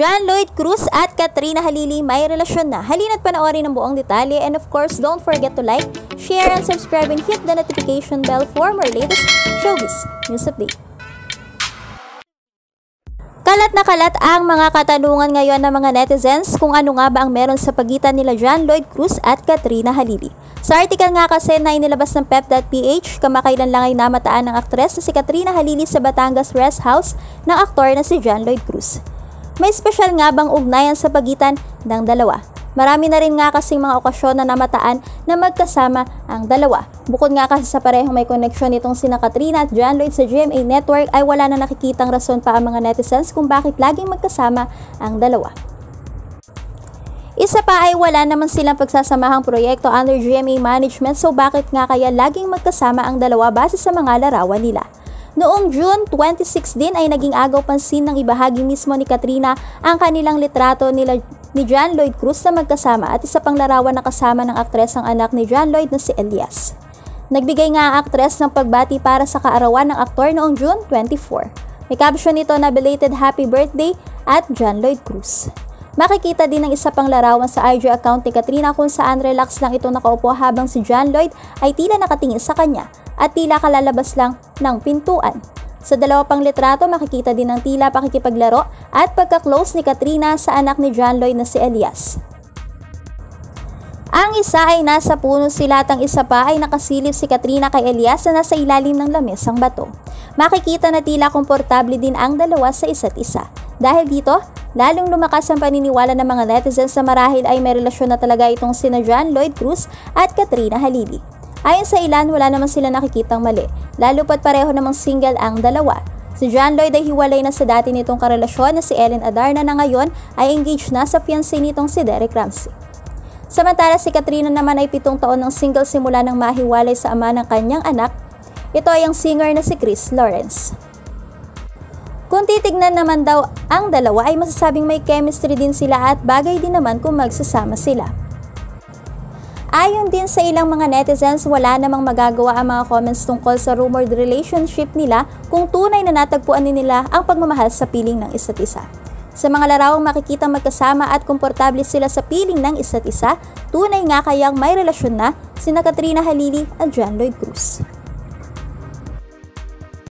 John Lloyd Cruz at Katrina Halili may relasyon na. Halina't panoorin ang buong detalye and of course, don't forget to like, share, and subscribe and hit the notification bell for more latest showbiz news update. Kalat na kalat ang mga katanungan ngayon ng mga netizens kung ano nga ba ang meron sa pagitan nila John Lloyd Cruz at Katrina Halili. Sa article nga kasi na inilabas ng pep.ph, kamakailan lang ay namataan ng aktres na si Katrina Halili sa Batangas Rest House ng aktor na si John Lloyd Cruz. May espesyal nga bang ugnayan sa pagitan ng dalawa? Marami na rin nga kasing mga okasyon na namataan na magkasama ang dalawa. Bukod nga kasi sa parehong may koneksyon itong sina Katrina at John Lloyd sa GMA Network ay wala na nakikitang rason pa ang mga netizens kung bakit laging magkasama ang dalawa. Isa pa ay wala naman silang pagsasamahang proyekto under GMA management so bakit nga kaya laging magkasama ang dalawa base sa mga larawan nila. Noong June 26 din ay naging agaw pansin ng ibahagi mismo ni Katrina ang kanilang litrato nila ni John Lloyd Cruz na magkasama at isa pang larawan na kasama ng aktres ang anak ni John Lloyd na si Elias. Nagbigay nga ang aktres ng pagbati para sa kaarawan ng aktor noong June 24. May caption nito na belated happy birthday at John Lloyd Cruz. Makikita din ang isa pang larawan sa IG account ni Katrina kung saan relax lang ito nakaupo habang si John Lloyd ay tila nakatingin sa kanya at tila kalalabas lang ng pintuan. Sa dalawa pang litrato, makikita din ang tila pakikipaglaro at pagka-close ni Katrina sa anak ni John Lloyd na si Elias. Ang isa ay nasa puno sila at ang isa pa ay nakasilip si Katrina kay Elias na nasa ilalim ng lamesang bato. Makikita na tila komportable din ang dalawa sa isa't isa. Dahil dito, lalong lumakas ang paniniwala ng mga netizens na marahil ay may relasyon na talaga itong sina John Lloyd Cruz at Katrina Halili. Ayon sa ilan, wala naman sila nakikitang mali, lalo pat pareho namang single ang dalawa. Si John Lloyd ay hiwalay na sa dati nitong karelasyon na si Ellen Adarna na ngayon ay engaged na sa fiancé nitong si Derek Ramsey. Samantala si Katrina naman ay pitong taon ng single simula nang mahiwalay sa ama ng kanyang anak. Ito ay ang singer na si Chris Lawrence. Kung titignan naman daw ang dalawa ay masasabing may chemistry din sila at bagay din naman kung magsasama sila. Ayon din sa ilang mga netizens, wala namang magagawa ang mga comments tungkol sa rumored relationship nila kung tunay na natagpuan din nila ang pagmamahal sa piling ng isa't isa. Sa mga larawang makikita magkasama at komportable sila sa piling ng isa't isa, tunay nga kayang may relasyon na sina Katrina Halili at John Lloyd Cruz.